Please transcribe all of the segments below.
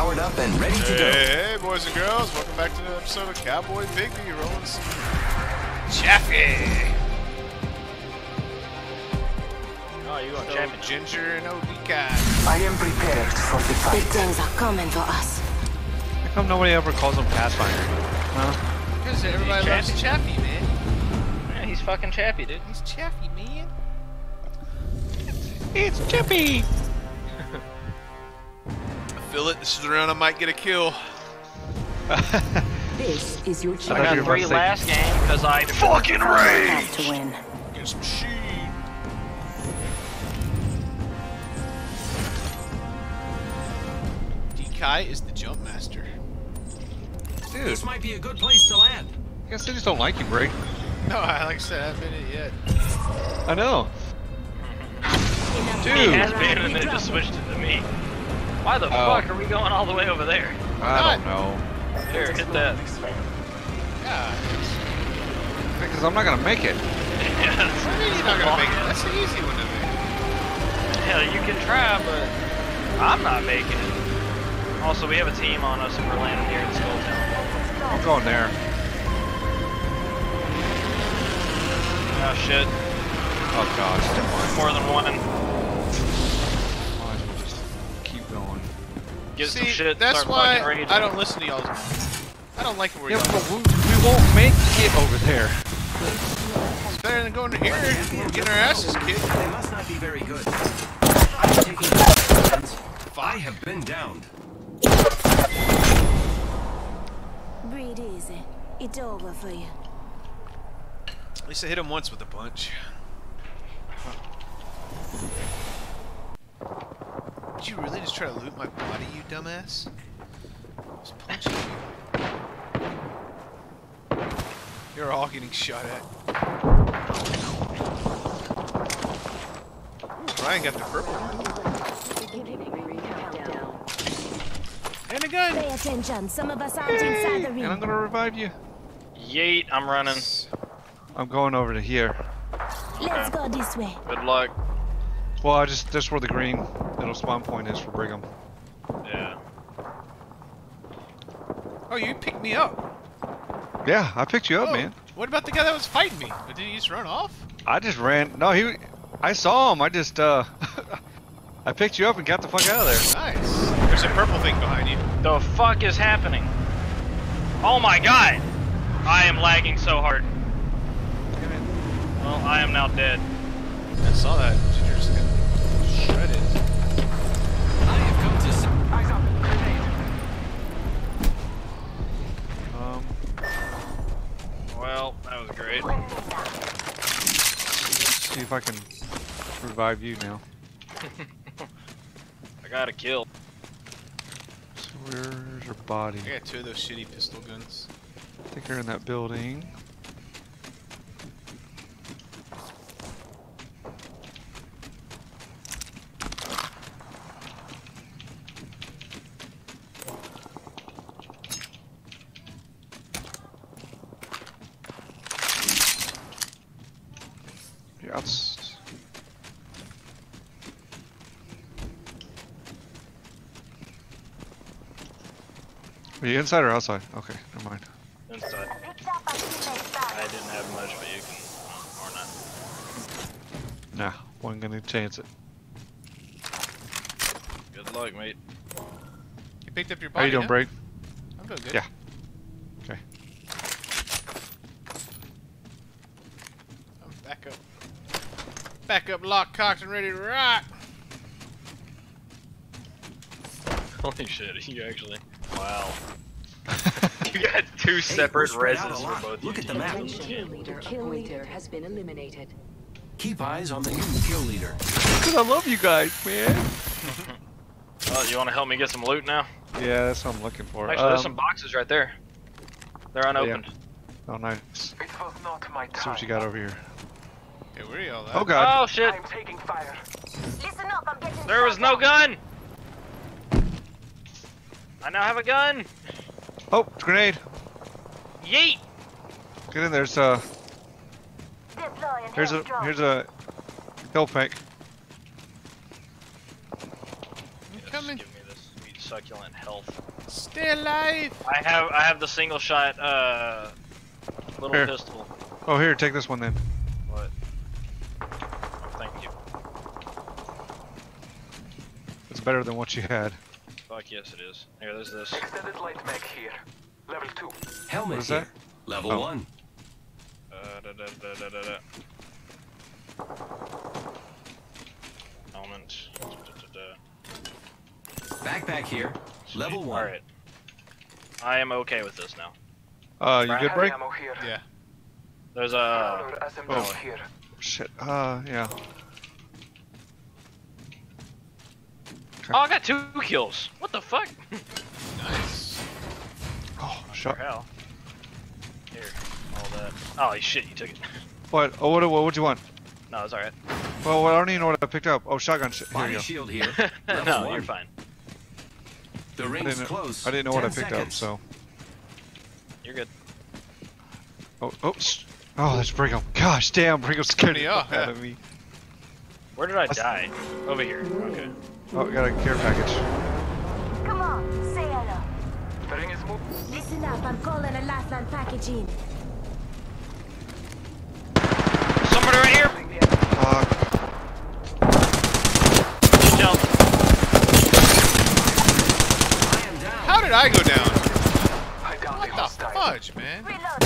powered up and ready to go. Hey, hey, boys and girls, welcome back to another episode of Cowboy Bigby rolling some Chaffee. Oh, you got So, chappy? Ginger and OD I am prepared for the Big fight. things are coming for us. How come nobody ever calls him Pathfinder? Huh? Because everybody Hey, loves Chaffee, man. Yeah, he's fucking chappy, dude. He's Chaffee, man. It's Chippy! I feel it. This is the round I might get a kill. This is your I I got three about to say- last game because I fucking have to win. Get some shit. DK is the jump master. Dude, This might be a good place to land. I guess they just don't like you, Brig. No, I like I said, I haven't been it yet. I know. Dude. He Dude, has been and then just switched it to me. Why the Oh. fuck are we going all the way over there? I don't know. Here, hit that. Yeah. Because I'm not gonna make it. What do you mean you're not gonna make it? That's the easy one to make. Hell, you can try, but I'm not making it. Also, we have a team on us if we're landing here in Skulltown. I'm going there. Oh shit, Oh god. more than one. Get See, some shit. that's start why raging. I don't listen to y'all. I don't like it where Yeah, y'all. but we, we won't make it over there. It's better than going to here and getting our asses kicked. They must not be very good. I'm taking positions. I have been downed. Breathe easy. It's over for you. At least I hit him once with a punch. Did you really just try to loot my body, you dumbass? I was punching you. You're all getting shot at. Ooh, Ryan got the purple one. And a gun! Pay attention. Some of us aren't inside the And I'm gonna revive you. Yeet, I'm running. I'm going over to here. Let's go this way. Good luck. Well, I just that's where the green little spawn point is for Brigham. Yeah. Oh, you picked me up. Yeah, I picked you up, Oh, man. What about the guy that was fighting me? Did he just run off? I just ran. No, he. I saw him. I just uh. I picked you up and got the fuck out of there. Nice. There's a purple thing behind you. The fuck is happening? Oh my god! I am lagging so hard. Well, I am now dead. I saw that. Ginger just got shredded. I have come to. Eyes up. Grenade. Um. Well, that was great. See if I can revive you now. I got a kill. So where's your body? I got two of those shitty pistol guns. I think they're in that building. Yeah, it's... Are you inside or outside? Okay, never mind. Inside. I didn't have much, but you can. Or not. Nah, wasn't gonna chance it. Good luck, mate. You picked up your body. How body. you doing, huh? Brig? I'm doing good. Yeah. Okay. I'm back up. Back up, lock, cocked, and ready to rock. Holy shit, you actually. Wow. You got two separate we're spread out reses for both Look at the map. Kill leader, kill leader has been eliminated. Keep eyes on the new kill leader. Cause I love you guys, man. Oh, you want to help me get some loot now? Yeah, that's what I'm looking for. Actually, there's Um, some boxes right there. They're unopened. Oh, nice. It was not my See what you got over here. Okay, where are y'all at? Oh god. Oh shit! I'm taking fire. Listen up. I'm getting There was no gun. I now have a gun. Oh, grenade. Yeet! Get in. There's uh. Deploying Here's a here's a kill pack. You coming? Give me this sweet succulent health. Stay alive! I have I have the single shot uh little Here. pistol. Oh, here, take this one then. What? Thank you. It's better than what you had. Fuck yes it is. Here, there's this. Extended light mag here. Level 2. Helmet What is here. that? Level Oh. one. Uh, da, da, da, da, da, da. Element. Da, da, da, Backpack here. Level one. Alright. I am okay with this now. Uh, you good, break? ammo here. Yeah. There's a. Prowler oh. here. Shit. Uh, yeah. Oh, I got two kills. What the fuck? Nice. Oh, For shot. hell. Here, all that. Oh shit, you took it. What? Oh, what? What would you want? No, it's alright. Well, I don't even know what I picked up. Oh, shotgun. Shit. Body you go. shield here. No, one. you're fine. The I ring's didn't, close. I didn't know what I 10 picked up, so. You're good. Oh, oh, sh- oh, that's Brigham. Gosh damn, Brigham scared the Yeah, fuck out of me. Where did I Let's- die? Over here. Okay. Oh, got a care package. Come on, say hello. The ring is moved. Listen up, I'm calling a lifeline package in. Somebody right here! Fuck. Jump. I down. How did I go down? I downed What the the hostile. fudge, man? Reload.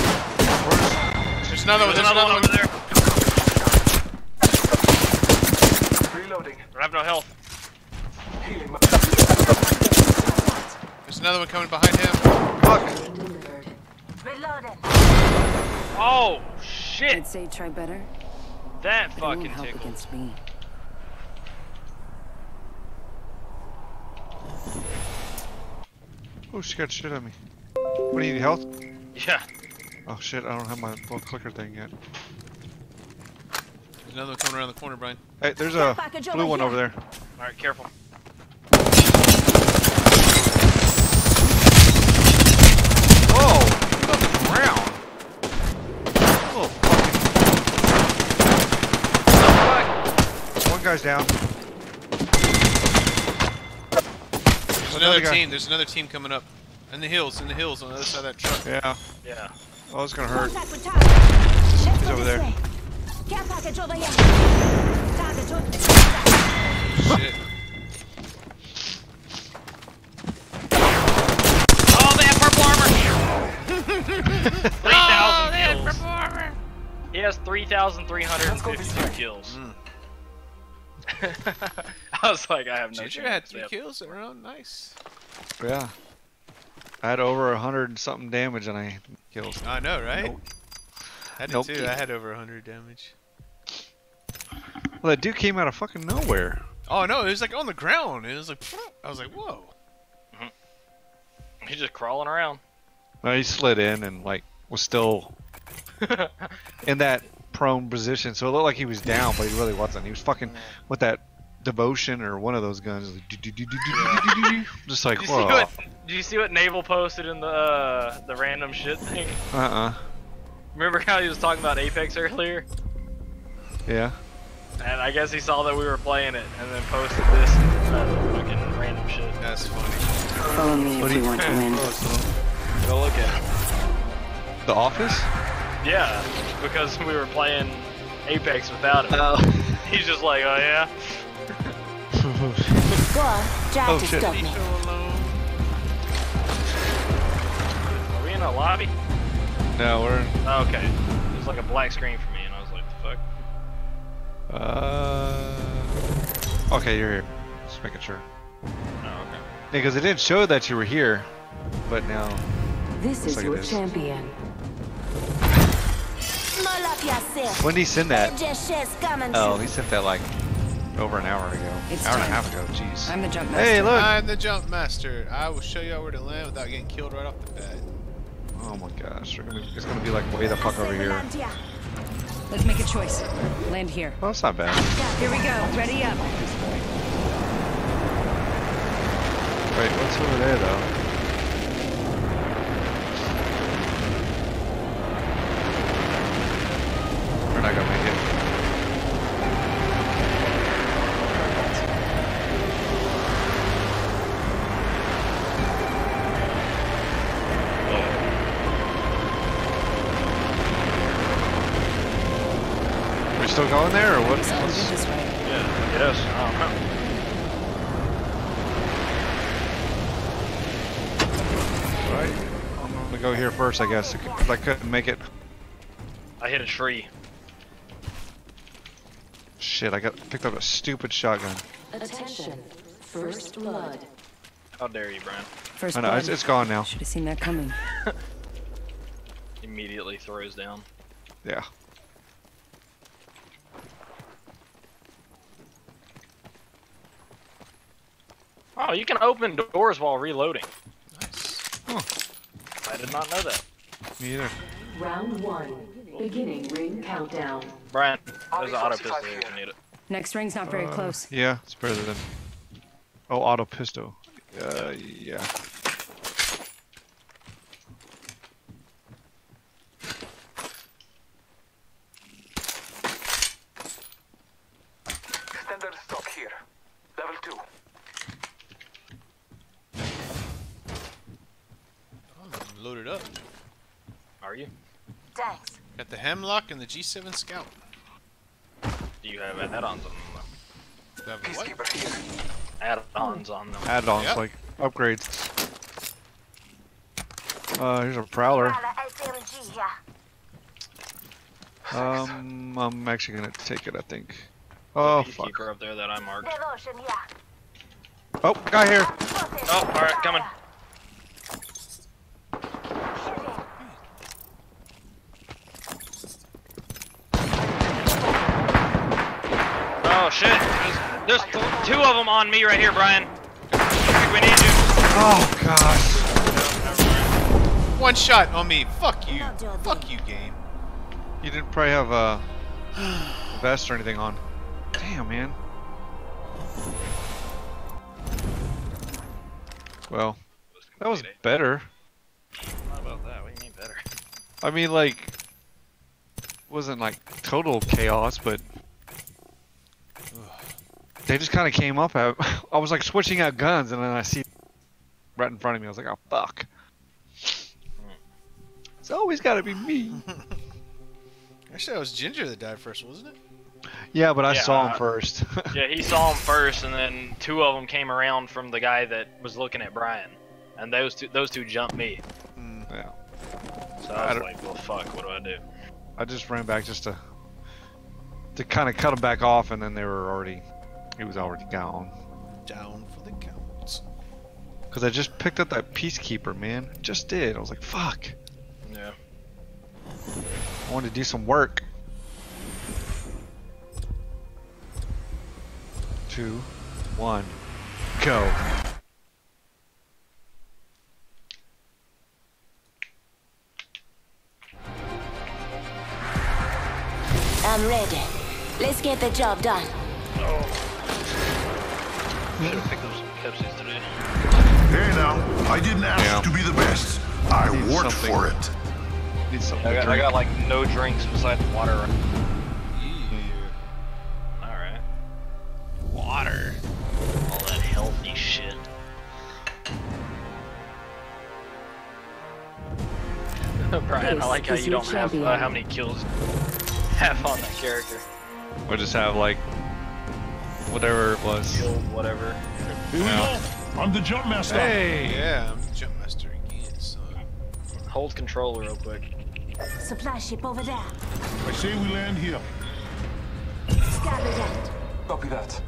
There's another one. There's There's another one over there. Reloading. I have no health. Healing my There's another one coming behind him. Fuck. Delivered. Oh shit! I'd say try better. That but it fucking help against me. Oh, she got shit on me. What do you need health? Yeah. Oh shit, I don't have my little clicker thing yet. There's another one coming around the corner, Brian. Hey, there's a blue one here. over there. Alright, careful. Whoa! Get on the ground. Oh, fucking. One guy's down. There's Another another team. There's another team coming up. In the hills. In the hills on the other side of that truck. Yeah. Yeah. Oh, it's gonna hurt. Contact with target. Let's He's over there. way. Care package over here. Target over Shit. Oh, they have purple armor! 3,000 kills. He has 3,352 kills. I was like, I have no Ginger chance. had three Yep. kills around. Nice. Yeah. I had over a hundred and something damage and I killed. I know, right? Nope. I did Nope. too. I had over a 100 damage. Well, that dude came out of fucking nowhere. Oh no, it was like on the ground. It was like, I was like, whoa. Mm-hmm. He's just crawling around. No, he slid in and like was still in that prone position, so it looked like he was down, but he really wasn't. He was fucking with that devotion or one of those guns, just like. You, Whoa. see what, Do you see what Naval posted in the uh, the random shit thing? Uh uh Remember how he was talking about Apex earlier? Yeah. And I guess he saw that we were playing it, and then posted this fucking random shit. That's funny. Follow me what if you want to win. Go look at. The office. Yeah, because we were playing Apex without him. Oh. He's just like, oh yeah. Go on, Oh, to shit. stop me. Are we in a lobby? no, we're. In, Oh, okay. There's like a black screen for me, and I was like, the fuck. uh. Okay, you're here. Just making sure. Oh, okay. Because it didn't show that you were here, but now. This is like your champion. Small up yourself. When did he send that? Just shit's coming Oh, he sent that like over an hour ago. It's hour and a half ago. Jeez. I'm the jump master. Hey, look. I'm the jump master. I will show y'all where to land without getting killed right off the bat. Oh my gosh, they're gonna be- it's gonna be like way the fuck over here. Let's make a choice. Land here. Well, that's not bad. Here we go. Ready up. Wait, what's over there though? We're not gonna make it. Still going there, or what? Guess I'll what's- get this way. Yeah, yes. I don't. Right. I'm gonna go here first, I guess, because I couldn't make it. I hit a tree. Shit, I got picked up a stupid shotgun. Attention. First blood. How dare you, Brian? First I know, it's, blood. it's gone now. Should have seen that coming. Immediately throws down. Yeah. Oh, you can open doors while reloading. Nice. I did not know that. Me either. Round one. Beginning ring countdown. Brian, there's an auto pistol here here. if you need it. Next ring's not very Uh, close. Yeah, it's better than. Oh, auto pistol. Uh, yeah. Standard stock here. Level 2. Oh, I'm loaded up. Are you? Thanks. Got the Hemlock and the G7 Scout. Do you have add-ons on them? Do have what? Peacekeeper here. Add-ons on them. Add-ons Yep. like upgrades. Uh, here's a prowler. SLG here. Um, I'm actually gonna take it, I think. Oh There's fuck. peacekeeper up there that I marked. Devotion. Oh, guy here. Oh, alright, coming. Oh shit! There's, there's two of them on me right here, Brian. We need you. Oh gosh. One shot on me. Fuck you. Fuck you, game. You didn't probably have uh, a vest or anything on. Damn, man. Well, that was better. Not about that. What do you mean better? I mean, like, wasn't like total chaos, but they just kind of came up. At, I was like switching out guns, and then I see right in front of me. I was like, oh fuck. It's always got to be me. Actually, that was Ginger that died first, wasn't it? Yeah, but I Yeah, saw him uh, first. Yeah, he saw him first, and then two of them came around from the guy that was looking at Brian, and those two those two jumped me. yeah. So I I was don't- like, well, fuck, what do I do? I just ran back just to to kind of cut them back off, and then they were already he was already gone. Down for the count. Cause I just picked up that peacekeeper, man. Just did. I was like, fuck. Yeah. I wanted to do some work. Two, one, go. I'm ready. Let's get the job done. Oh. Should have picked up some Pepsis today. Hey now, I didn't ask Yeah. to be the best. I Need worked something. for it. Need something I got, I got like no drinks besides water. Yeah. All right. Water. All that healthy shit. Brian, I like how you don't have uh, how many kills you have on that character. Or just have like whatever it was. Kill whatever. Yeah. I'm the jump master. Hey. Yeah, I'm the jump master again, son. Hold control real quick. Supply ship over there. I say we land here. Scatter that. Copy that.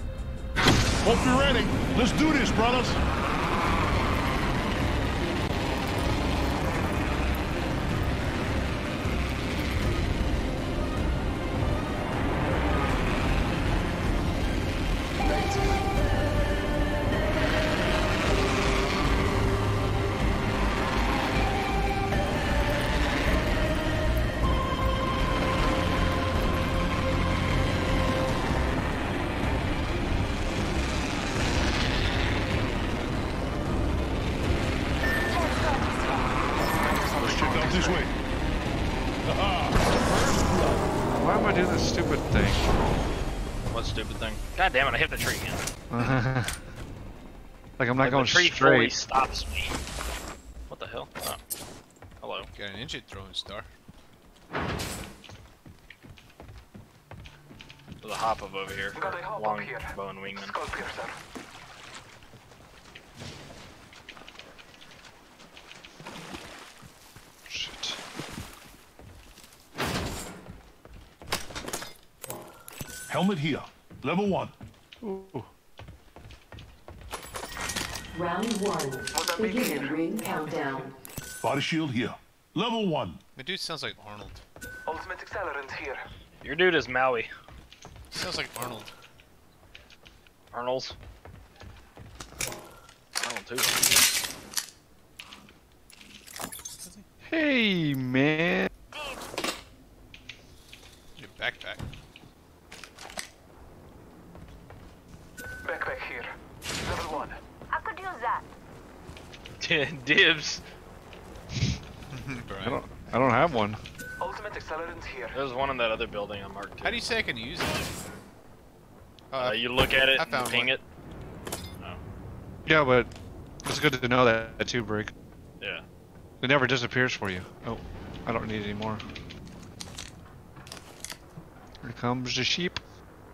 Hope you're ready. Let's do this, brothers. This way. Why am I doing this stupid thing? What stupid thing? God damn it! I hit the tree again. like I'm not Like, going the tree fully straight. stops me. What the hell? Oh. Hello. Got an engine throwing star. There's a hop up over here. Got a hop up Long here. bow and wingman. Helmet here. Level one. Ooh. Round one. Beginning ring countdown. Body shield here. Level one. My dude sounds like Arnold. Ultimate accelerant here. Your dude is Maui. Sounds like Arnold. Arnold's. Arnold too. Hey, man. Your backpack. Backpack here. Level one. I could use that. Dibs. I don't. I don't have one. Ultimate accelerant here. There's one in that other building I marked. How do you say I can use it? Oh, Uh, you look at it, I and found ping one. it. Yeah, but it's good to know that too, Brig. Yeah. It never disappears for you. Oh, I don't need any more. Here comes the sheep.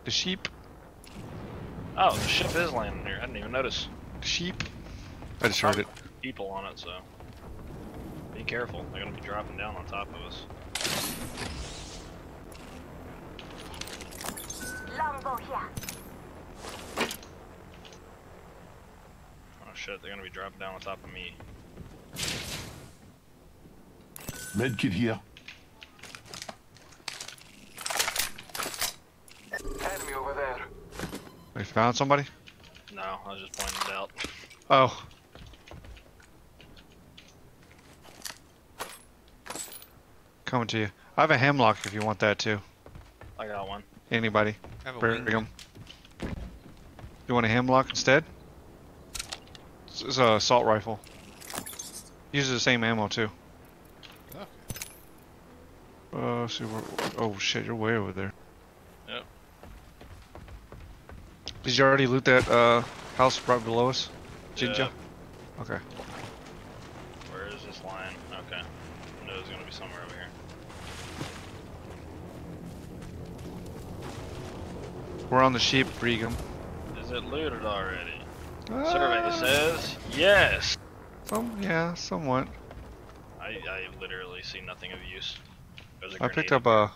The sheep. Oh, the ship is landing here. I didn't even notice. The sheep. I just heard it. People on it, so be careful. They're gonna be dropping down on top of us. Longbow here. Oh shit, they're gonna be dropping down on top of me. Medkit here. Enemy over there. We found somebody. No, I was just pointing it out. Oh. Coming to you. I have a hemlock if you want that too. I got one. Anybody. I have a Bring wing. 'em. You want a hemlock instead? It's, it's a assault rifle. Uses the same ammo too. Okay. Uh, see where, oh shit, you're way over there. Yep. Did you already loot that uh house right below us? Didn't Yeah. you? Okay. Where is this line? Okay. I knew it was gonna be somewhere over here. We're on the sheep, Brigham. Is it looted already? Uh, Survey says yes. Some, yeah, somewhat. I, I literally see nothing of use. I picked up a.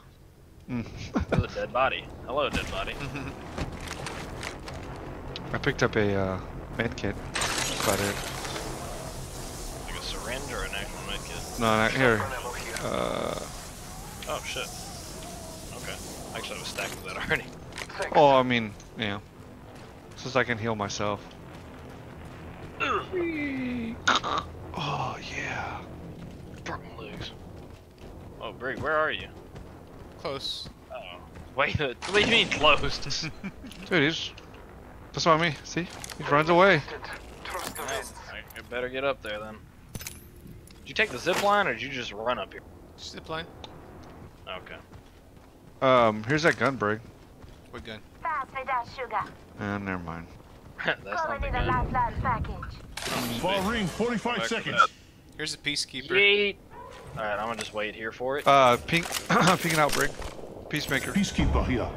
Mm. There's a dead body. Hello, dead body. I picked up a uh, med kit. That's about it. Like a syringe or an actual medkit? No, not here. Here. Uh, Oh shit. Okay. Actually, I was stacked with that already. Thanks. oh, I mean, yeah. Since I can heal myself. Oh yeah. Broken legs. Oh, Brig, where are you? Close. Oh. Wait, what do you mean closed? Dude, he's. That's what I mean. See, he runs away. Instant. Trust the winds. I, I better get up there then. Did you take the zip line or did you just run up here? Zip line. Okay. Um, here's that gun, Brig. What gun? Pass me that sugar. Uh, never mind. That's Going not the in the gun. last package. Far ring, 45 seconds. Here's a peacekeeper. Yeet. Alright, I'm gonna just wait here for it. Uh, pink, pink out, Brig. Peacemaker. Peacekeeper here.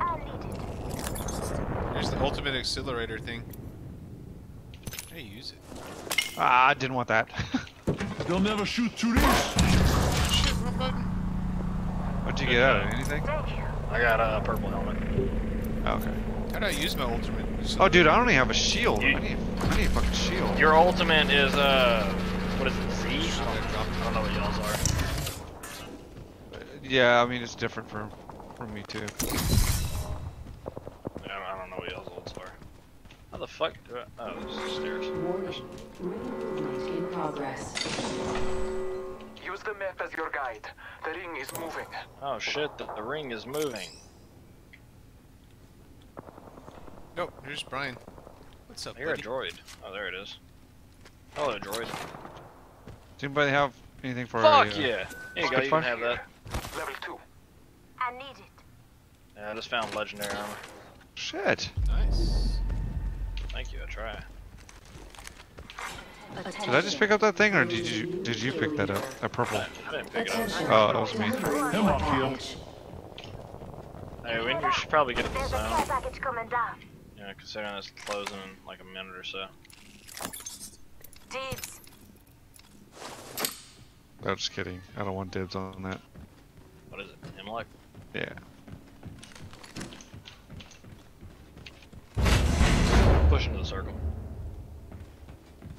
I need. Here's the ultimate accelerator thing. How do you use it? Ah, I didn't want that. They'll never shoot through these. Shit, wrong button. What'd you get out of it? Anything? Thank you. I got a purple helmet. Okay. How do I use my ultimate? Oh, dude, I don't even have a shield. You- I need, I need a fucking shield. Your ultimate is uh, what is it? Z? I don't, I don't know what y'all's are. Yeah, I mean it's different from from me too. I don't, I don't know what y'all's ults are. How the fuck do I? Oh, there's the stairs. Warning. Ring in progress. Use the map as your guide. The ring is moving. Oh shit, the, the ring is moving. Nope, here's Brian. What's up, I hear a droid. Oh, there it is. Hello, droid. Does anybody have anything for Fuck a, uh, yeah! Here you go, you can have that. Level 2. I need it. Yeah, I just found legendary armor. Shit. Nice. Thank you, I try. Did I just pick up that thing, or did you did you pick that up? That purple. I didn't pick it up. Oh, that was me. Delivering Hemlock care Hey, we we should probably get to the There's a care zone. package coming down. Yeah, considering it's closing in like a minute or so. Dibs. No, just kidding. I don't want dibs on that. What is it? Hemlock? Yeah. Push into the circle.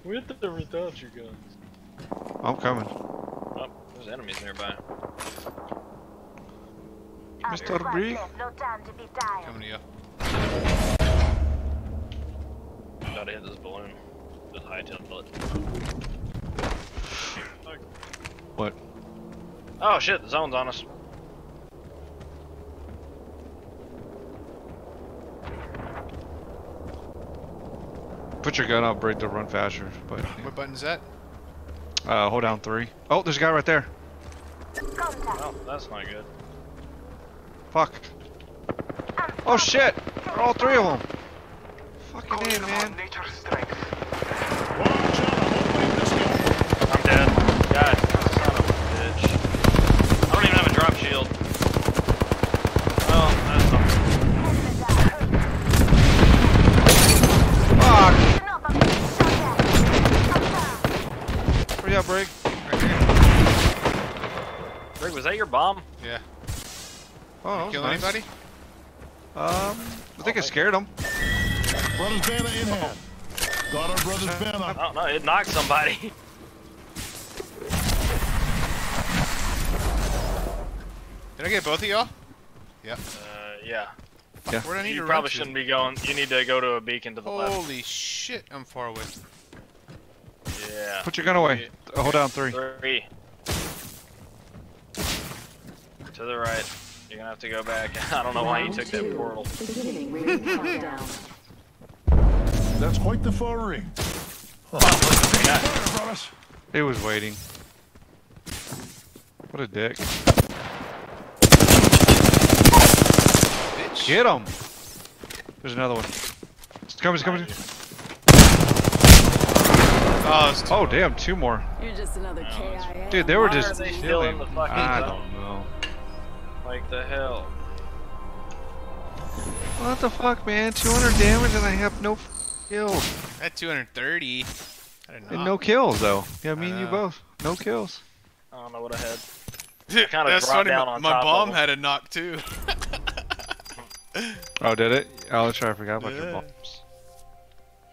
With or without your guns? I'm coming. Oh, there's enemies nearby. Mr. Brig? No time to be tired. Coming to you. Gotta hit this balloon. Just hightail it. What? Oh shit, the zone's on us. Put your gun up, break to run faster. But What button's that? uh, hold down three. Oh, there's a guy right there. Oh, that's not good. Fuck. Oh shit! They're all three of them. Fucking in, man. Know, it knocked somebody. Did I get both of y'all? Yep. Uh, yeah. Where do I need You to probably shouldn't be going. You need to go to a beacon to the left. Holy shit, I'm far away. Yeah. Put your gun away. Uh, hold down three. Three. To the right. You're gonna have to go back. I don't know why you took that two. portal. Beginning ring countdown. That's quite the far ring. Yeah. Fire, brothers. He was waiting. What a dick. Bitch. Get him! There's another one. It's coming, it's coming. Oh, it's Oh, damn, two more. You're just another KIA. Dude, they were Why just are they still chilling. the I zone? don't know. Like the hell. What the fuck, man? 200 damage and I have no f- kills. at 230. I did And not. no kills, though. Yeah, me and you both. No kills. I don't know what I had. Dude, kinda That's dropped funny. down my on my top of bomb him. had a knock too. Oh, did it? Oh, that's right. I forgot about your bombs.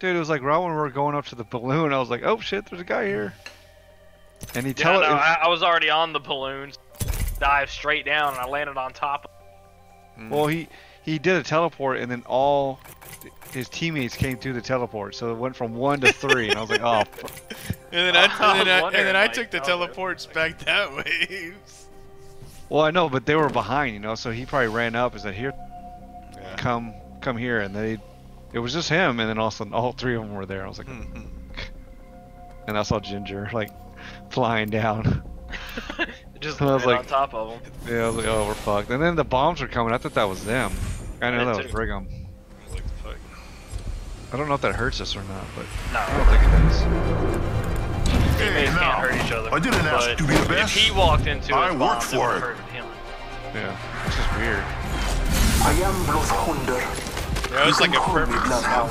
Dude, it was like right when we were going up to the balloon, I was like, oh shit, there's a guy here. And he Yeah, tell no, I, I was already on the balloon. Dived straight down and I landed on top. of hmm. Well, he he did a teleport, and then all his teammates came through the teleport, so it went from one to three, and I was like, oh. And then I, I and then I, and then I like, took the teleports back that way. well, I know, but they were behind, you know, so he probably ran up and said, here, Yeah. come, come here, and they, it was just him, and then all of a sudden, all three of them were there. I was like, Mhm. and I saw Ginger like flying down. Just I was like- on top of him. yeah, I was like, oh, we're fucked. And then the bombs were coming. I thought that was them. I know Me that was too. Brigham. I was like, fuck. I don't know if that hurts us or not, but No, I don't think it does. teammates now, can't hurt each other. I didn't ask to be the best. If he walked into I his worked bombs, for it. hurt him. Yeah, it's just weird. I am Bloodhunder. Yeah, it was like a Call me perfect Bloodhound.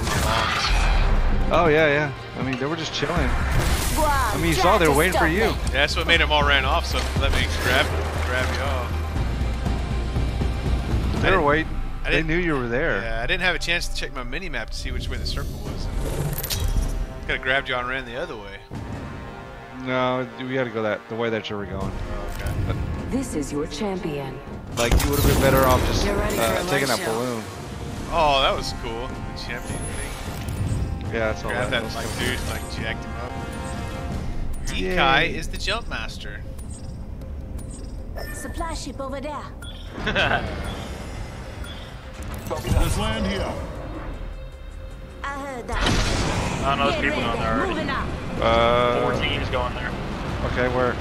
Oh yeah, yeah. I mean, they were just chilling. I mean, you saw they were waiting for you. Yeah, that's what made them all ran off. So let me grab grab you off. They were waiting. I They didn't- knew you were there. Yeah, I didn't have a chance to check my mini map to see which way the circle was. Could have grabbed you and ran the other way. No, we had to go that the way that you were going. Oh, okay. This is your champion. Like you would have been better off just You're ready for uh, taking that balloon. Oh, that was cool. The champion thing. Yeah, that's all Grab that that was. like dude, like jacked him up. Yay. Dekai is the jump master. Supply ship over there. Let's land here. I heard that. I don't know there's people ready. going there already. Moving out. Uh, Four teams going there. okay, where?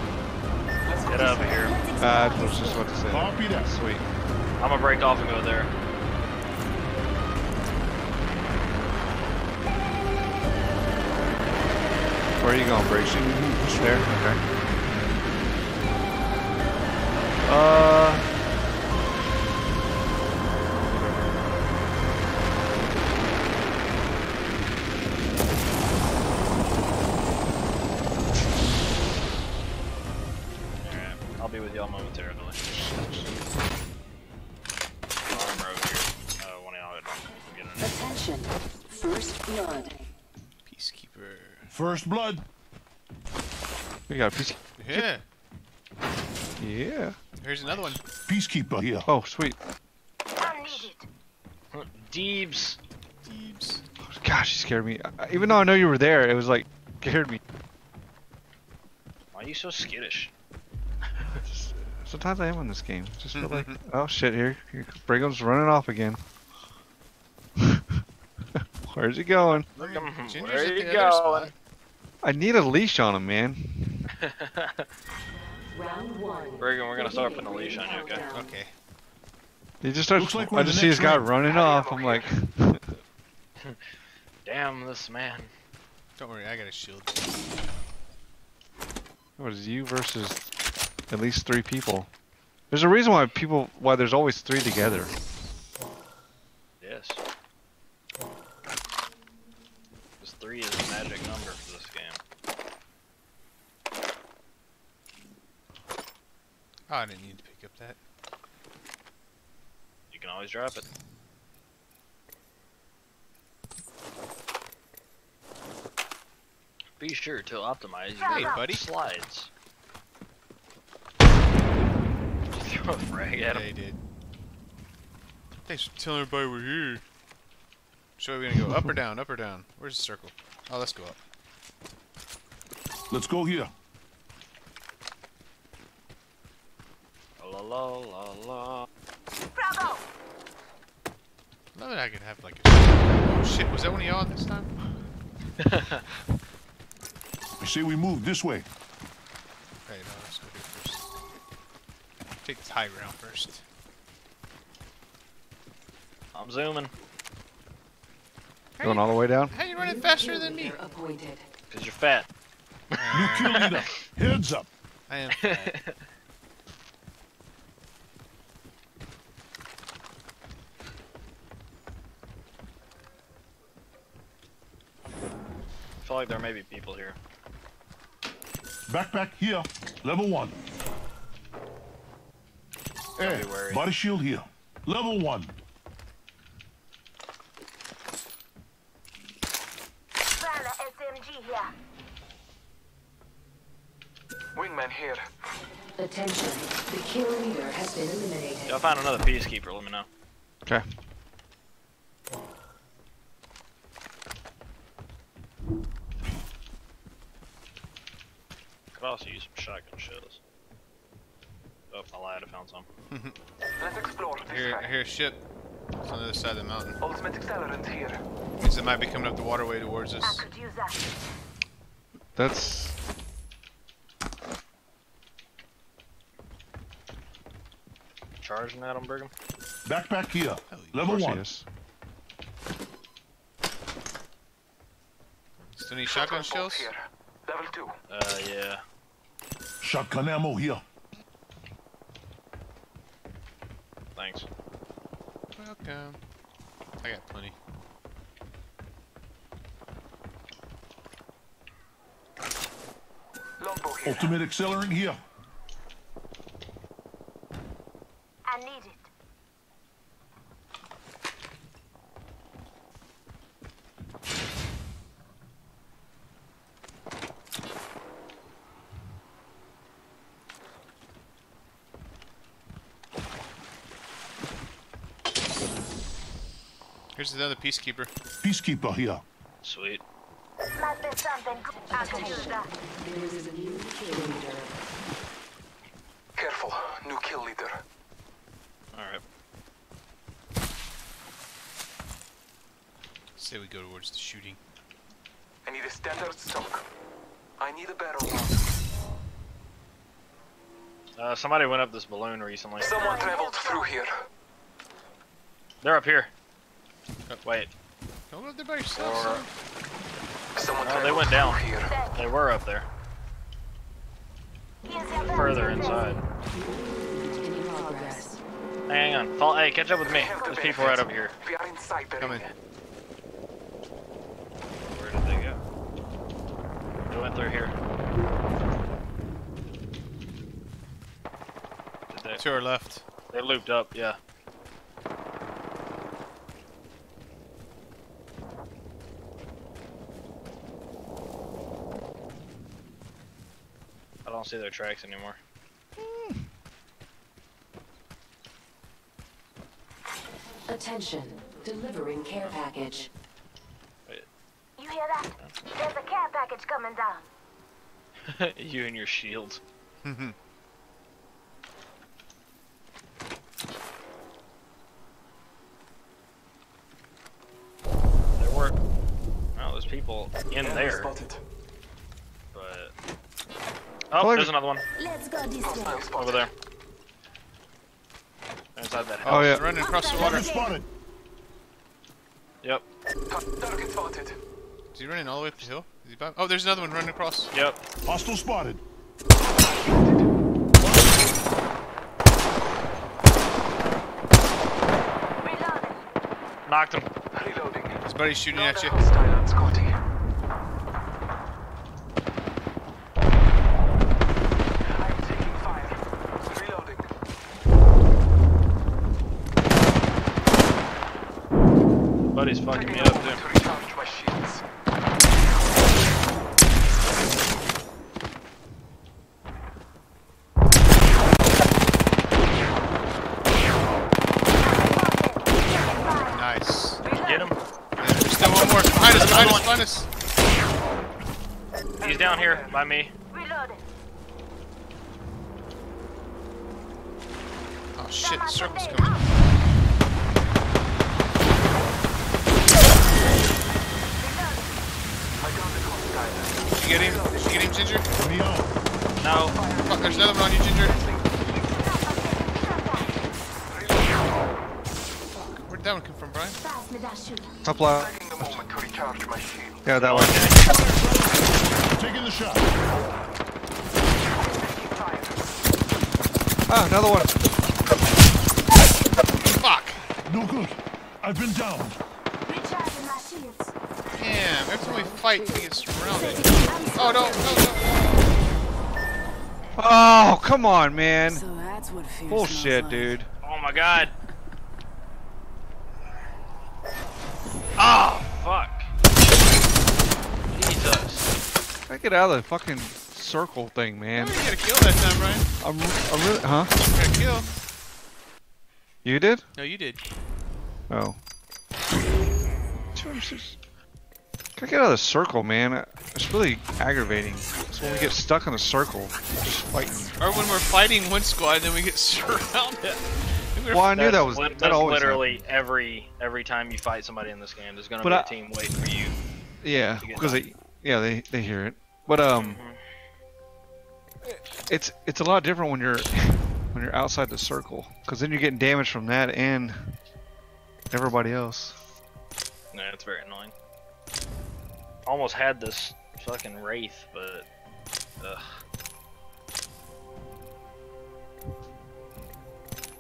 Get over here. Uh, I was just about to say. That. Sweet. I'm gonna break off and go there. Where are you going, Brady? There? Okay. Uh. First blood. We got a piece. Yeah. Yeah. Here's another one. Peacekeeper here. Oh, sweet. I need it. Deebs. Deebs. Gosh, you scared me. Even though I know you were there, it was like scared me. Why are you so skittish? Sometimes I am in this game. Just feel like, oh shit, here, here Brigham's running off again. Where's he going? Look, I'm, where are you the going? Spot. I need a leash on him, man. Round one. Brigham, we're gonna start putting a leash on you, okay? Okay. He just starts. Looks like I just see this guy running off. I'm like, Damn this man. Don't worry, I got a shield. it was you versus at least three people. There's a reason why people, why there's always three together. Yes. Because three is a magic number for this game. Oh, I didn't need to pick up that. You can always drop it. Be sure to optimize your Hey, buddy. slides. Just throw a frag at Yeah, him. he did. Thanks for telling everybody we're here. So are we're gonna go up or down, up or down. Where's the circle? Oh, let's go up. Let's go here. La la la la. Love it. I could have like a. Oh shit! Was that one of y'all this time? I say we move this way. Okay, no, let's go here first. Take this high ground first. I'm zooming. Going all the way down. How you running faster than me? Leader appointed. Because you're fat. New kill leader. Heads up. I am. fat. Like there may be people here. Backpack here. Level one. Hey, body shield here. Level one. Wingman here. Attention. The kill leader has been eliminated. If y'all find another peacekeeper, let me know. Okay. Also use some shotgun shells. Oh, I lied, I found some. Let's explore I this hear, I way. a ship. It's on the other side of the mountain. Ultimate accelerant here. Means it might be coming up the waterway towards us. That's. Charging at him, Brigham? Backpack here. Hell yeah. Of Level one. is. Still need shotgun Shotgun shells? here. Level two. Uh, yeah. Shotgun ammo here. Thanks. Welcome. I got plenty. Longbow here. Ultimate accelerant here. Here's another peacekeeper. Peacekeeper here. Sweet. Must be something good. I can use that. There is a new kill leader. Careful. New kill leader. Alright. Say we go towards the shooting. I need a standard stock. I need a barrel. Uh, somebody went up this balloon recently. Someone traveled through here. They're up here. Oh. Wait, Don't go there by yourself. or. Someone Oh, they went down. here. they were up there. Further inside. Hang on. Fall, hey, catch up with me. There's people right over here. We are inside the Coming. Where did they go? They went through here. to our left. They looped up, yeah. Don't see their tracks anymore. Attention. Delivering care package. You hear that? There's a care package coming down. you and your shields. there were. Oh, there's people in there. Spotted. But. Oh, Well, there's another one Let's go this way. over there. Inside that oh, house. Oh yeah. Running across the water. Spotted. Yep. Target spotted. Is he running all the way up the hill? Is he by- Oh, there's another one running across. Yep. Hostile spotted. Knocked him. Reloading. His buddy's shooting at Another you. hostile on Scotty. I'm taking fire. Reloading. Buddy's fucking Taking me a up moment too. to recharge my shields. Nice. Get him. There's still one more. Behind us, behind us, behind us. He's down here by me. Reloading. Oh shit, the circle's coming. I got the hostile. Did you get him? Did you get him, Ginger? No. Fuck, there's another one on you, Ginger. Where'd that one come from, Brian? Pass me that shooter. Top left. Taking a moment to recharge my shield. Yeah, that oh, one. Taking the shot. Ah, another one. Fuck! No good. I've been downed. Recharging my shields. Damn, every time we fight, we get surrounded. Oh, no, no, no. Oh, come on, man. So that's what fear Bullshit, like. dude. Oh my god. Oh, fuck. Jesus. I get out of the fucking circle thing, man. You got a kill that time, Brian. I'm, I'm really, huh? You got a kill. You did? No, you did. Oh. Gotta get out of the circle, man. It's really aggravating. It's when we get stuck in a circle, just fighting. Or when we're fighting one squad and then we get surrounded. Well, I knew that was that that's always literally every every time you fight somebody in this game. There's gonna But be a I- team waiting for you. Yeah, because they, yeah, they they hear it. But um, it's it's a lot different when you're when you're outside the circle, because then you're getting damage from that and everybody else. Yeah, it's very annoying. Almost had this fucking wraith, but ugh.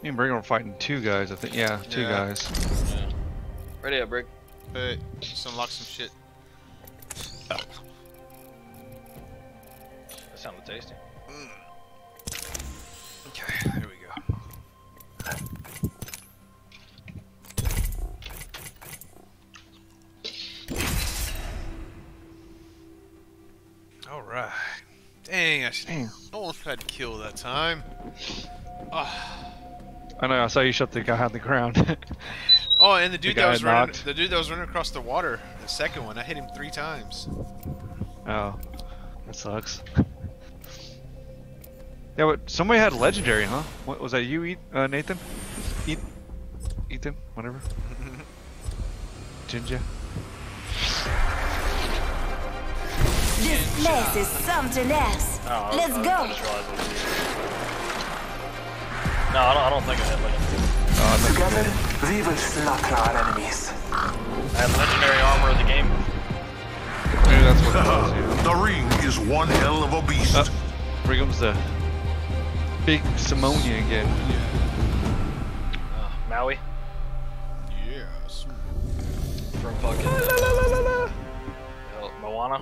Me and Brigham are fighting two guys, I think. Yeah, two Yeah. guys. Ready up, Brick. But just unlock some shit. That sounded tasty. Hmm. Okay, there we go. Alright. Dang, I should Damn. almost had to kill that time. Ah. I know. I saw you shut the guy on the ground. Oh, and the dude guy that was running, knocked. the dude that was running across the water, the second one, I hit him three times. oh, that sucks. yeah, but somebody had legendary, huh? What was that? You, eat, uh, Nathan? Eat, Ethan, whatever. Ginger. This place is something else. Oh, I- Let's I, go. I just realized it was you. No, I don't, I don't think I had legendary. Together, we will slaughter our enemies. I had legendary armor of the game. Maybe that's what it was. Yeah. The ring is one hell of a beast. Uh, Brigham's the big Simonia again. Uh, Maui Yes. from fucking uh, Moana.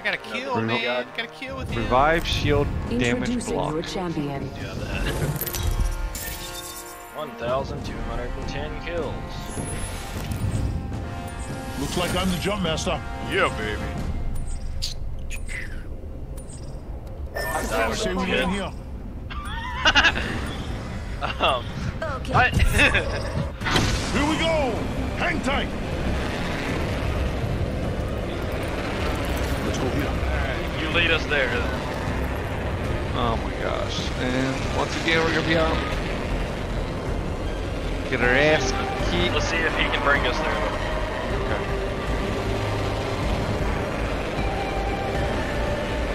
I got a kill, Revive- man. Got a kill with him. Revive shield damage Introducing block. your champion. Yeah, that. 1,210 kills. Looks like I'm the jump master. Yeah, baby. That was Say we get in here. Um, Okay. what? Here we go. Hang tight. Let's go here. you lead us there. then. Oh my gosh. And once again, we're gonna be out. Get our ass kicked. Let's see if he can bring us there.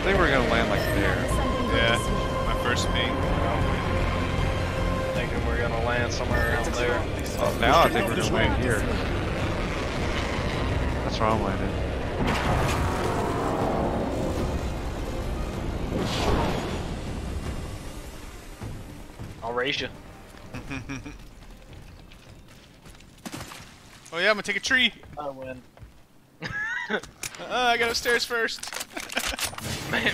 Think we're gonna land like there. Yeah. My first ping. Thinking we're gonna land somewhere around there. Oh, now I think we're gonna land here. That's where I'm landing. I'll raise you. Oh yeah, I'm gonna take a tree. I win. Uh, I got upstairs first.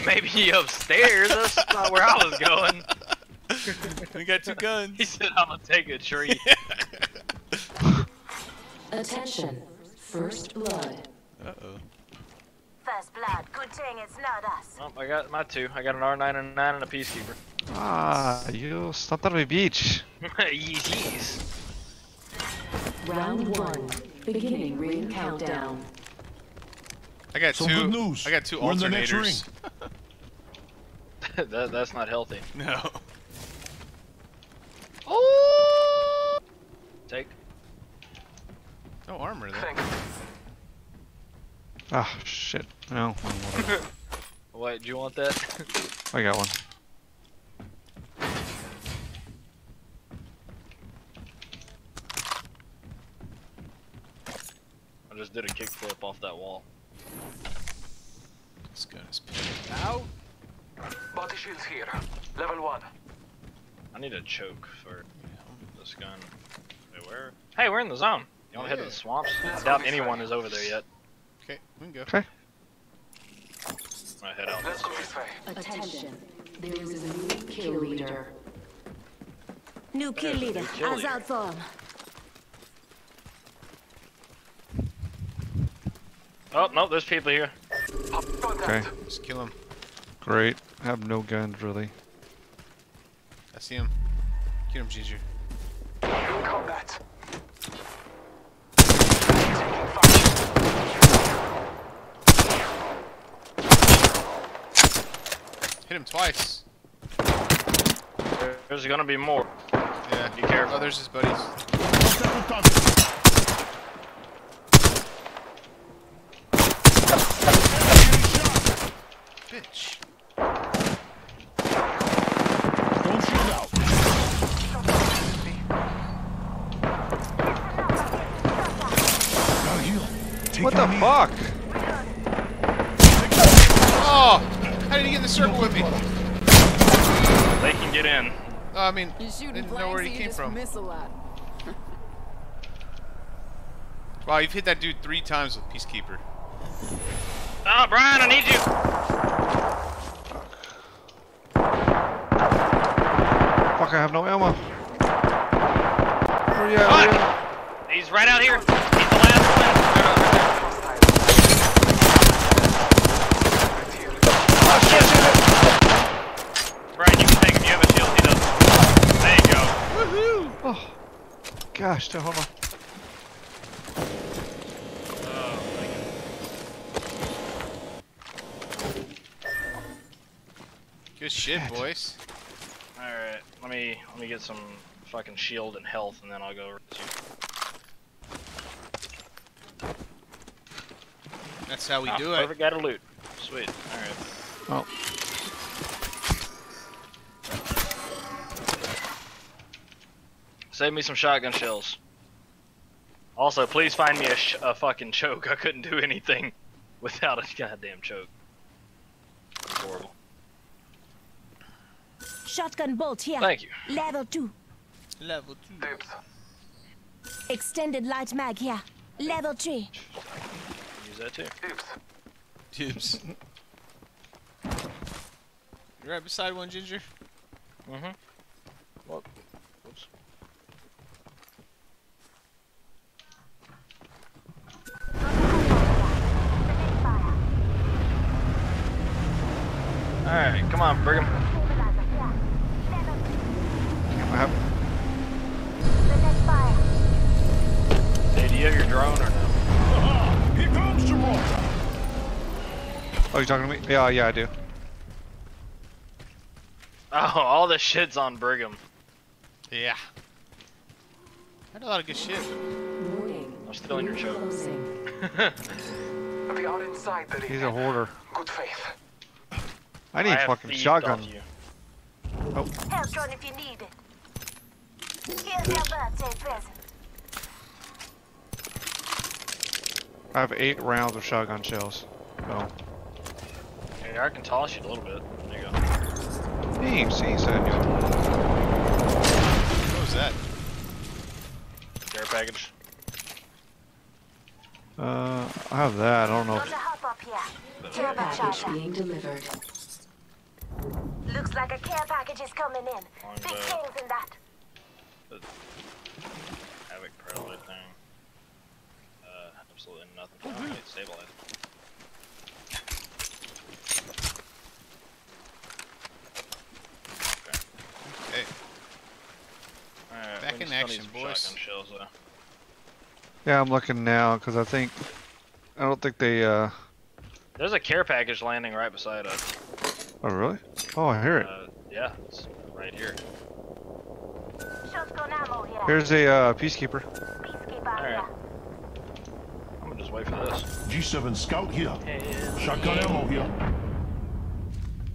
Maybe upstairs. That's not where I was going. we got two guns. He said I'm gonna take a tree. Attention. First blood. Uh oh. First blood. Good thing it's not us. Oh, I got my two. I got an R9 and a 9 and a Peacekeeper. Ah, you stopped on my beach. yeez, yeez. Round one. Beginning ring countdown. I got Some two. good news. I got two We're in the next alternators. that, that's not healthy. No. Oh! Take. No armor though. Thanks. Ah, shit. No. Wait, do you want that? I got one. I just did a kickflip off that wall. This gun is pinned out. Body shields here. Level one. I need a choke for this gun. Wait, where? Hey, we're in the zone. You want to head to the swamps? I doubt anyone is over there yet. Okay, we can go. Okay. I head out. Let's go this way. Attention. There is a new kill leader. New kill leader. kill Eyes leader. out for Oh no, there's people here. Contact. Okay. Just kill him. Great. I have no guns, really. I see him. Get him, Ginger. Combat. Hit him twice. There's gonna be more. Yeah. Be careful. Oh, there's his buddies. Contact with target. Bitch. Don't shoot out. Gotta heal. Take What the a fuck? Oh! How did he get in the circle with me? They can get in. Oh, I mean, You shooting didn't know blanks, where so he you came from. miss a lot. Wow, you've hit that dude three times with Peacekeeper. Oh, Brian, I need you. I have no ammo. Where you at? Where you? He's right out here. He's the last one. Brian, oh, you can take him. You have a shield. He doesn't. There you go. Woohoo! Oh. Gosh, dude, hold on. Oh, thank you. Good shit, Shit. boys. All right, let me let me get some fucking shield and health, and then I'll go. raise you. That's how we Ah, do it. Perfect guy to loot. Sweet. All right. Oh. Save me some shotgun shells. Also, please find me a, sh a fucking choke. I couldn't do anything without a goddamn choke. It's horrible. Shotgun bolt here. Thank you. Level two. Level two. Dibs. Extended light mag here. Level three. Use that too. Dibs. Dibs. You right beside one, Ginger? Mm-hmm. Whoop. Whoops. Alright, come on, Brigham. I have, Hey, do you have your drone or no? Here comes Gibraltar. oh, you talking to me? Yeah, yeah, I do. Oh, all the shit's on Brigham. Yeah. I Had a lot of good shit. Warning. I'm still in your Ring choke. Closing. We are inside the. He's a hoarder. Good faith. I need have fucking shotgun. off you. Oh. Help drone if you need it. Here's your birthday present. I have eight rounds of shotgun shells. Oh, Hey, I can toss you a little bit. There you go. thanks. Thanks, Daniel. What was that? Care package. Uh, I have that. I don't know. If, hop up here. Care Care package package. being delivered. Looks like a care package is coming in. Big things in that. Havoc Predator thing. Uh, absolutely nothing. Oh, wait, stabilize. Okay. Hey, Alright, Back in action, some boys. Shells, yeah, I'm looking now because I think I don't think they. Uh, There's a care package landing right beside us. oh really? Oh, I hear it. Uh, yeah, it's right here. Shotgun ammo here. Here's a uh, peacekeeper. Peacekeeper Alright. I'm gonna just wait for this. G7 Scout here. Hell Shotgun yeah. ammo here.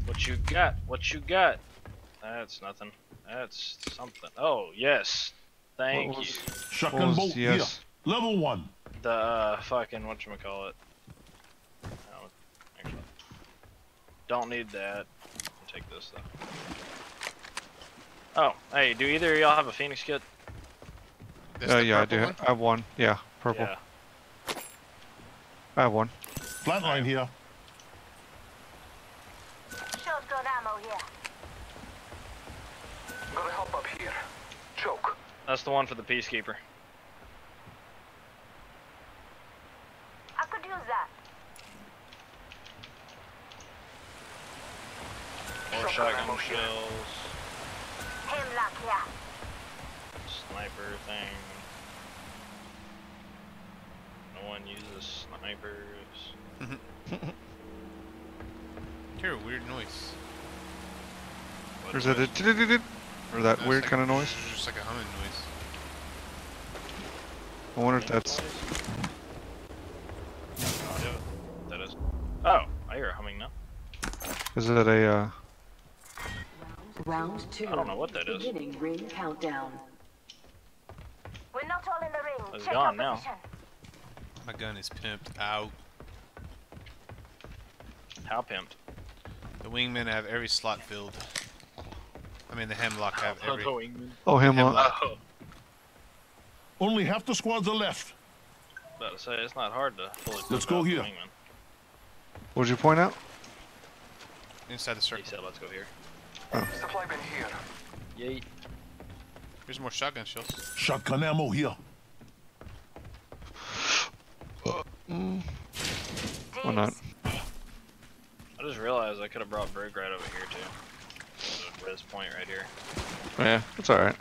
What you got? What you got? That's nothing. That's something. Oh, yes. Thank What you. Shotgun bolt yes. here. Level one. The uh, fucking whatchamacallit. Oh, actually. Don't need that. I'll take this though. Oh, hey, do either of y'all have a Phoenix kit? That's Uh, the yeah, I do. one? I have one. Yeah, purple. Yeah. I have one. Flatline here. Shotgun ammo here. Gotta hop up here. Choke. That's the one for the Peacekeeper. I could use that. More Shotgun shotgun shells. Sniper thing. No one uses snipers. Hear a weird noise. What There's that noise? or that That's weird like- kind of noise. Just like a humming noise. I wonder if that's. Yeah, that is. Oh, I hear a humming now. Is that a? Uh, Round two. I don't know what that is. Beginning ring countdown. We're not all in the ring. It's Check gone now. My gun is pimped out. How pimped? The wingmen have every slot filled. I mean, the Hemlok have every. oh, him. Uh, Oh, Only half the squads are left. about to say it's not hard to fully. Let's go out here. wingman. what did you point out? Inside the circle. He circle. said, "Let's go here." Supply bin here. Yeet. Here's more shotgun shells. Shotgun ammo here. Mm. Why not? I just realized I could have brought Brig right over here too. There's a res point right here. Yeah, it's all right.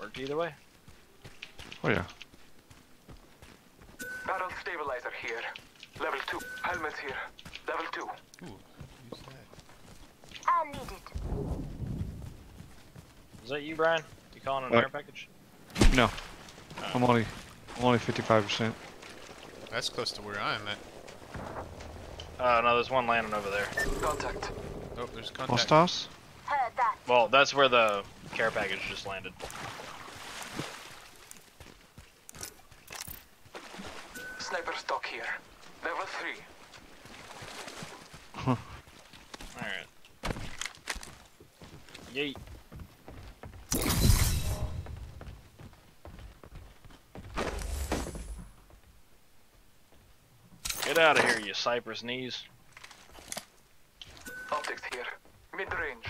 Worked either way. Oh yeah. Barrel stabilizer here. Level 2. Helmets here. Level 2. Ooh, use that. I need it. Is that you, Brian? You calling an What? air package? No, oh. I'm only, I'm only 55 percent. That's close to where I am at. Uh, no, there's one landing over there. Contact. Oh, there's contact. Mostas? Heard that. Well, that's where the care package just landed. Sniper stock here. Level 3. Alright. Yeet. Get out of here, you cypress knees. Optics here. Mid range.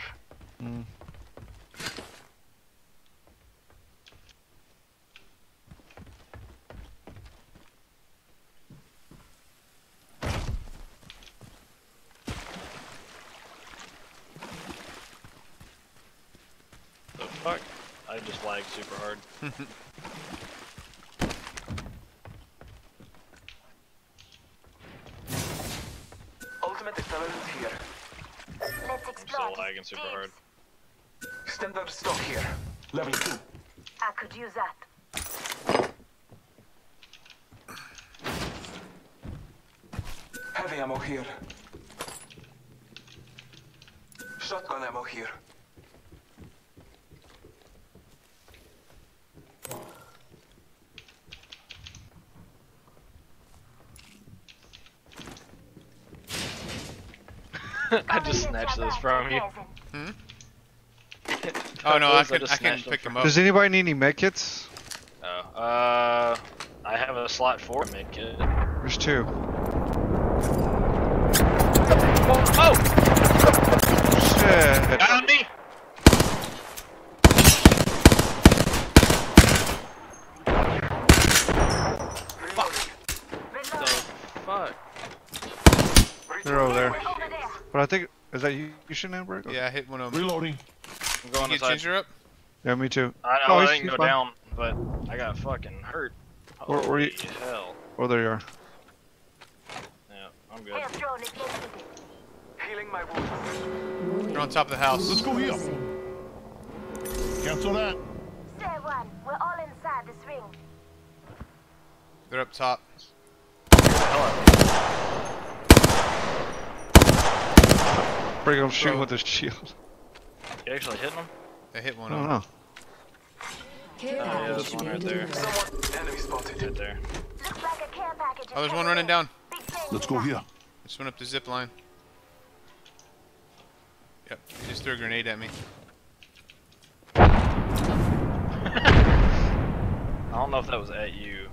Mm. The fuck? I just lagged super hard. Level 2. I could use that. Heavy ammo here. Shotgun ammo here. I just snatched this from you. Oh no, I can just I can pick them up. Does anybody need any medkits? No. uh, I have a slot for a mid kit. There's two. Oh! Shit. Got me! The fuck? They're over there. There. But I think is that you? You shouldn't have break? Yeah, I hit one of them. Reloading. I'm going Can you inside. ginger up? Yeah, me too. I Oh, know he's- I didn't go fine. down, but I got fucking hurt. Where- where you- hell. Oh, there you are. Yeah, I'm good. Air drone is exiting. Healing my wounds. They're on top of the house. Let's go here. Cancel that. Stay one. We're all inside this ring. They're up top. Break him shooting Bro. with his shield. You actually hitting him? I hit one I don't know. Oh, yeah, package there's one right there. Enemy spotted. Right there. Looks like a care package. is Oh, there's one running down. Let's go that. here. Just went up the zip line. Yep, he just threw a grenade at me. I don't know if that was at you.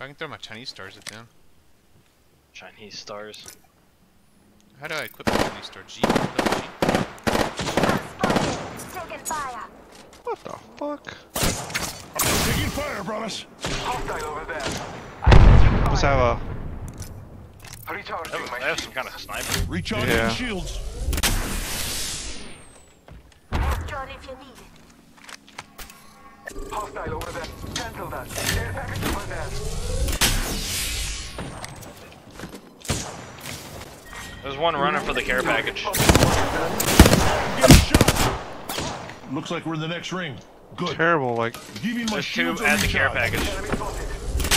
I can throw my Chinese stars at them. Chinese stars. How do I equip my Chinese star? G? Double G? Spotted. Taking fire. What the fuck? I'm Taking fire, brothers. Hostile over there. Let's have a. They Recharging have, my they have some kind of sniper. Recharging Yeah. shields. Air if you need it. Hostile over there. Cancel that. Air package over there. There's one running for the care package. Get shot. Looks like we're in the next ring. Good. Terrible, like. Giving my There's two shields a at the care package. Enemy spotted.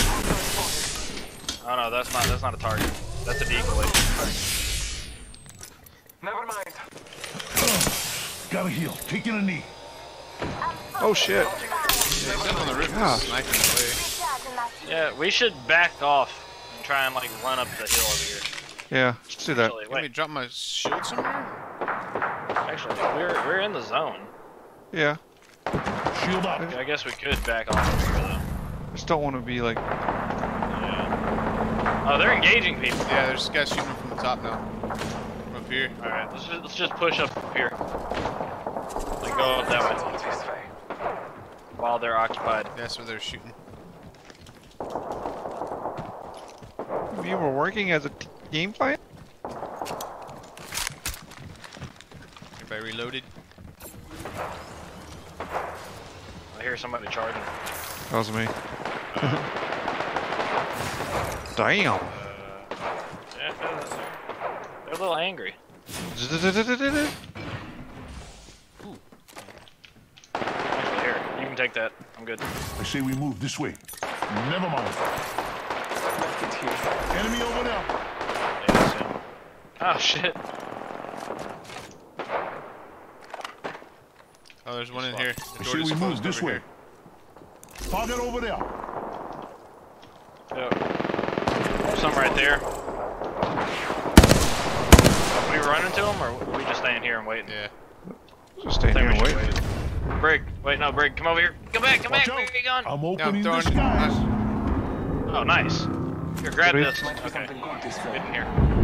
Hostile spotted. Oh no, that's not that's not a target. That's a decoy. Never mind. Gotta heal. Taking a knee. Oh shit. Yeah, he's up on the roof Gosh. just sniping away. Recharging my shield. Yeah, we should back off and try and like run up the hill over here. Yeah, let's do that. Actually, Let me drop my shield somewhere? Actually, we're we're in the zone. Yeah. Shield up. I guess we could back off here though. Just don't want to be like. Yeah. Oh, they're engaging people. Yeah, there's guys shooting from the top now. From up here. All right, let's just, let's just push up here. Like go up that way while they're occupied. That's where they're shooting. You were working as a t- team fight? Everybody reloaded. I hear somebody charging. That was me. Damn. Uh, yeah, they're a little angry. Here, you can take that. I'm good. I say we move this way. Never mind. Enemy over there. Yeah, soon. Oh shit. There's one in here. The say door we move this way. here. Target over there. Yeah. Some right there. Are we running to them, or are we just staying here and waiting? Yeah. Just stay here and we wait. should wait. Brig, wait, no, Brig, come over here. Come back, come Watch back. Where are you going? I'm Yeah, I'm the skies. Oh, nice. Here, grab Three. this. Okay, good get in here.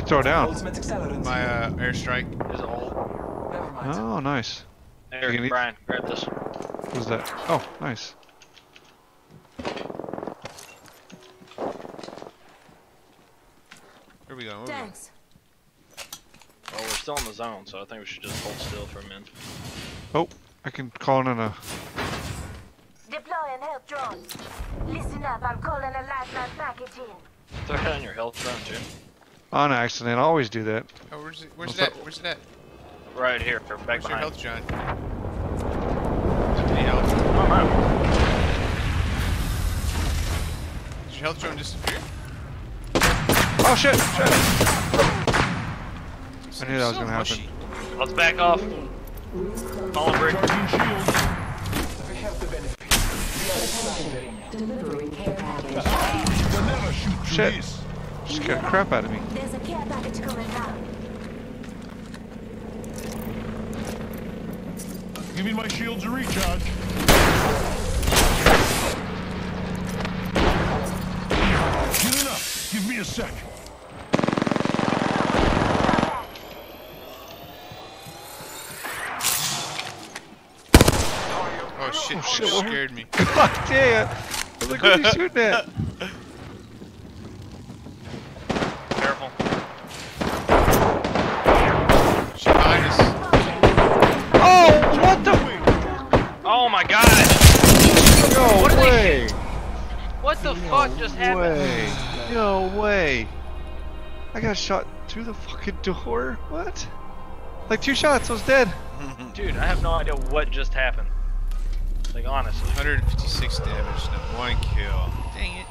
Throw down? My uh, airstrike. There's a hole. Oh, nice. There, You can eat- grab this. What's that? Oh, nice. Where we going? Where we going? Thanks. Well, we're still in the zone, so I think we should just hold still for a minute. Oh, I can call in a. Deploying help drones. Listen up, I'm calling a lifeline package in. Throw it on your health drone, Jim. On accident, I always do that. Oh, where's it? Where's What's it at? up? Where's it at? Right here, back Where's oh, your health, John? Any health? Oh, no. Did your health drone disappear? Oh shit! Shit! I knew that was So gonna happen. mushy. Let's back off. Fallen brick. Charging. We have the benefit. We are. Delivering care package. You'll never shoot through Shit. This. Just scared the crap out of me. There's a care package coming down. Give me my shields to recharge. Healing up. Give me a sec. Oh shit! Oh, shit, scared me. God damn! I was like, what are you shooting at? just happened? Way! No way! I got shot through the fucking door. What? Like two shots, I was dead. Dude, I have no idea what just happened. Like, honestly. 156 damage, no one kill. Dang it.